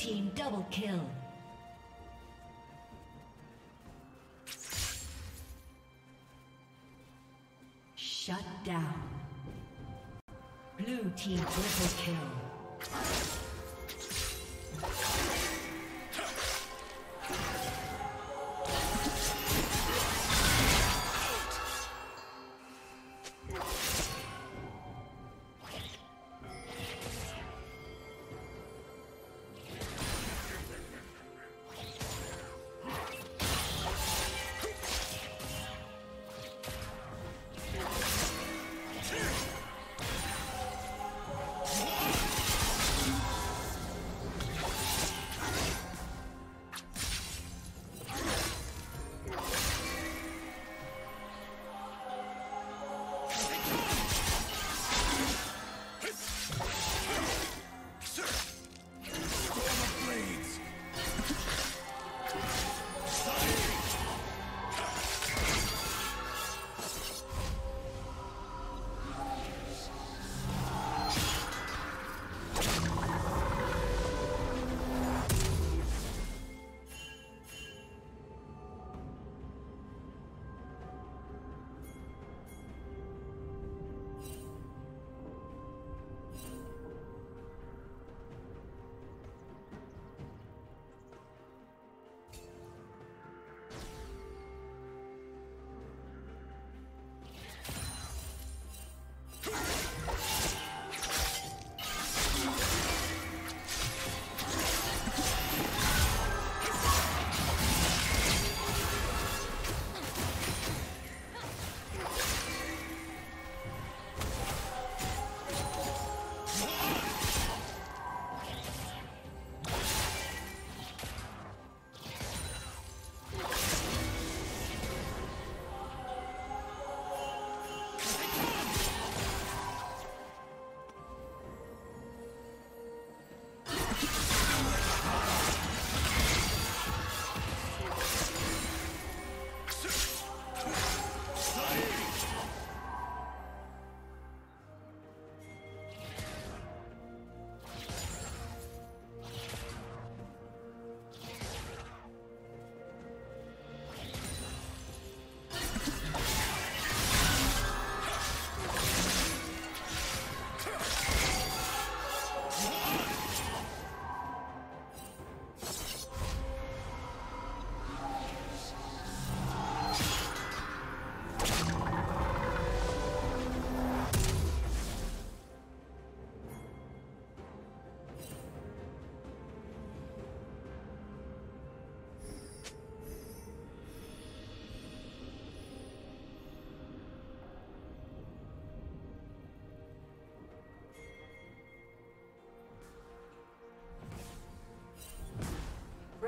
team double kill. Shut down. Blue team triple kill.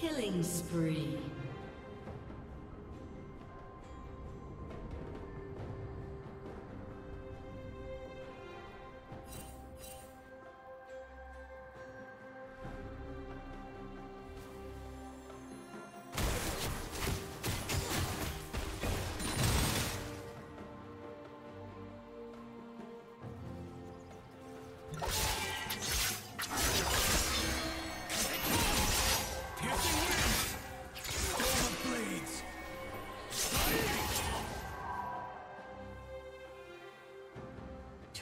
Killing spree.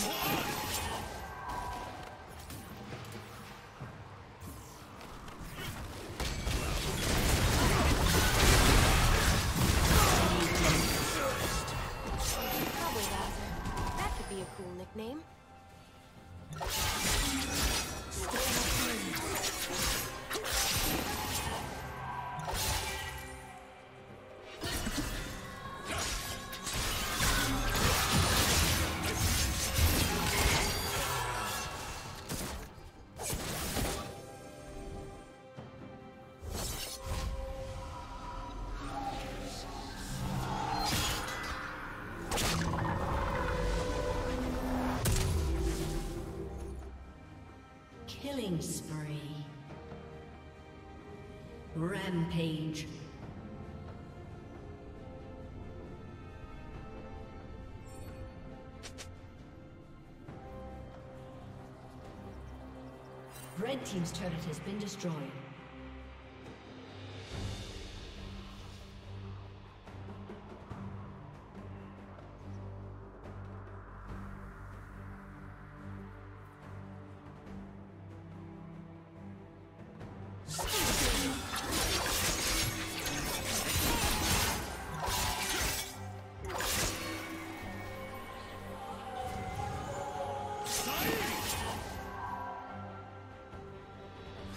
Probably Killing spree. Rampage. Red Team's turret has been destroyed.